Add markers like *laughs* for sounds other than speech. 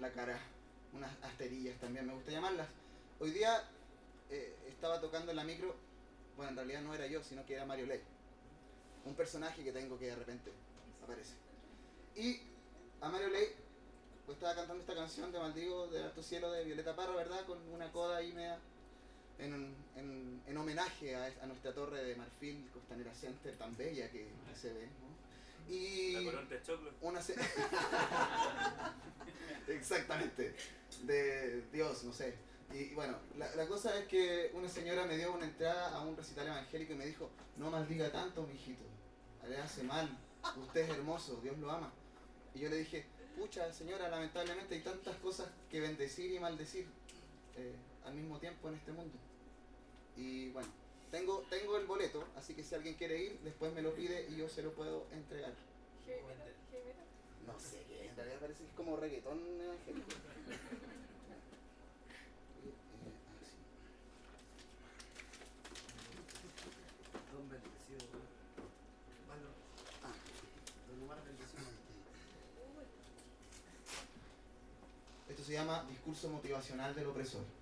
la cara, unas asterillas también me gusta llamarlas. Hoy día eh, estaba tocando en la micro, bueno, en realidad no era yo, sino que era Mario Ley, un personaje que tengo que de repente aparece. Y a Mario Ley pues estaba cantando esta canción de Maldigo de Alto Cielo de Violeta Parra, ¿verdad? Con una coda ahí media en, en, en homenaje a, nuestra torre de marfil Costanera Center tan bella que se ve, ¿no? Y La corona de choclo. una se- *laughs* exactamente. De Dios no sé. Y, y bueno la, la cosa es que una señora me dio una entrada a un recital evangélico y me dijo no maldiga tanto mijito. Le hace mal. Usted es hermoso Dios lo ama. Y yo le dije pucha señora lamentablemente hay tantas cosas que bendecir y maldecir eh, al mismo tiempo en este mundo. Y bueno tengo, tengo el boleto, así que si alguien quiere ir, después me lo pide y yo se lo puedo entregar. Heavy metal, heavy metal. No sé qué, en realidad parece que es como reggaetón evangélico. *laughs* Eh, así. Don bendecido. Malo. Ah. Don Omar bendecido. Esto se llama discurso motivacional del opresor.